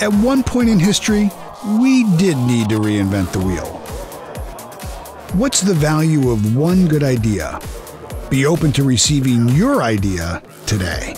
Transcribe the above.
at one point in history, we did need to reinvent the wheel. What's the value of one good idea? Be open to receiving your idea today.